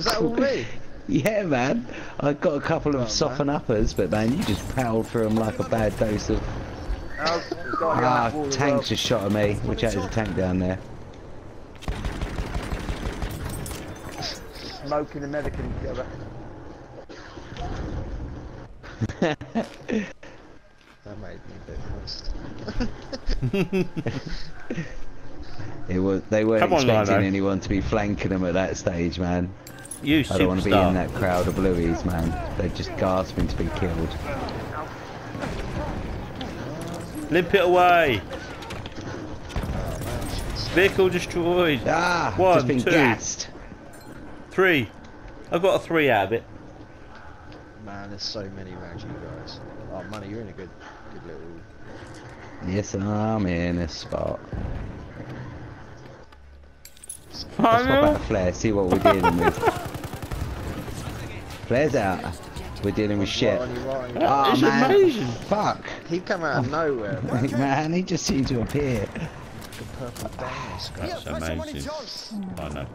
Was that all me? Yeah, man. I got a couple of Oh, soften uppers, but man, you just powered through them like a bad dose of. There's got to be Ah, that tanks well. just shot at me. Watch out, there's a tank down there. Smoking and medicing together. That made me a bit pissed. It was. They weren't Come on, expecting Lino. anyone to be flanking them at that stage, man. You I don't want to be in that crowd of blueies, man. They're just gasping to be killed. Limp it away. Vehicle destroyed. Ah, One, just been two. gassed. Three. I got a three out of it. Man, there's so many around you guys. Oh, money, you're in a good, good little. Yes, I'm in a spot. Let's I swap out flare. See what we're dealing with. Flares out. We're dealing with shit. Right on you, right on you. Oh It's man, amazing. fuck. He come out of oh, nowhere, man. man, he just seemed to appear. The purple ah, diamond. That's amazing. I know.